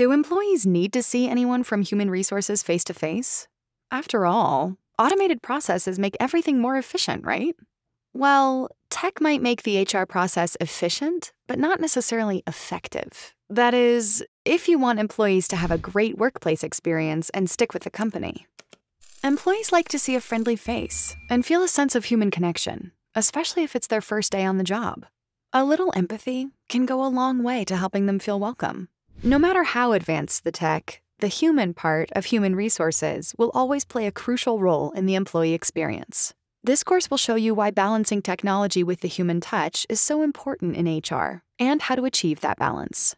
Do employees need to see anyone from human resources face to face? After all, automated processes make everything more efficient, right? Well, tech might make the HR process efficient, but not necessarily effective. That is, if you want employees to have a great workplace experience and stick with the company. Employees like to see a friendly face and feel a sense of human connection, especially if it's their first day on the job. A little empathy can go a long way to helping them feel welcome. No matter how advanced the tech, the human part of human resources will always play a crucial role in the employee experience. This course will show you why balancing technology with the human touch is so important in HR and how to achieve that balance.